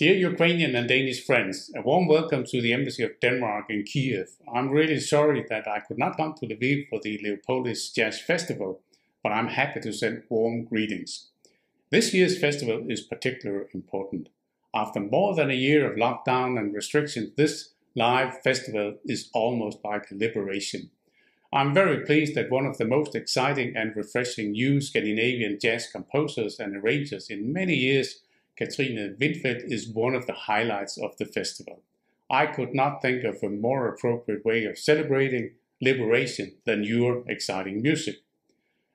Dear Ukrainian and Danish friends, a warm welcome to the Embassy of Denmark in Kiev. I'm really sorry that I could not come to Lviv for the Leopolis Jazz Festival, but I'm happy to send warm greetings. This year's festival is particularly important. After more than a year of lockdown and restrictions, this live festival is almost like a liberation. I'm very pleased that one of the most exciting and refreshing new Scandinavian jazz composers and arrangers in many years Katrine Windfeld is one of the highlights of the festival. I could not think of a more appropriate way of celebrating liberation than your exciting music.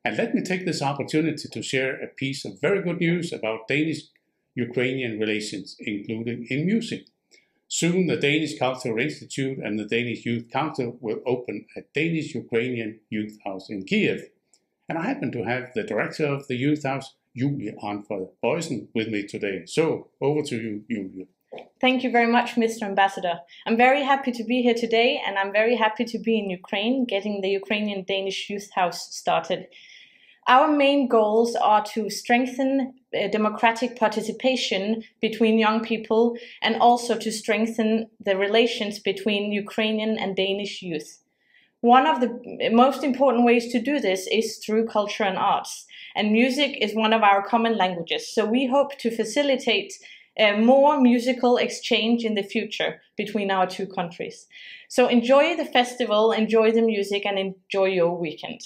And let me take this opportunity to share a piece of very good news about Danish-Ukrainian relations, including in music. Soon the Danish Cultural Institute and the Danish Youth Council will open a Danish-Ukrainian youth house in Kiev. And I happen to have the director of the youth house, Julie Arnfred Bojesen with me today. So over to you, Julie. Thank you very much, Mr. Ambassador. I'm very happy to be here today, and I'm very happy to be in Ukraine, getting the Ukrainian Danish Youth House started. Our main goals are to strengthen uh, democratic participation between young people and also to strengthen the relations between Ukrainian and Danish youth. One of the most important ways to do this is through culture and arts. And music is one of our common languages. So we hope to facilitate uh, more musical exchange in the future between our two countries. So enjoy the festival, enjoy the music, and enjoy your weekend.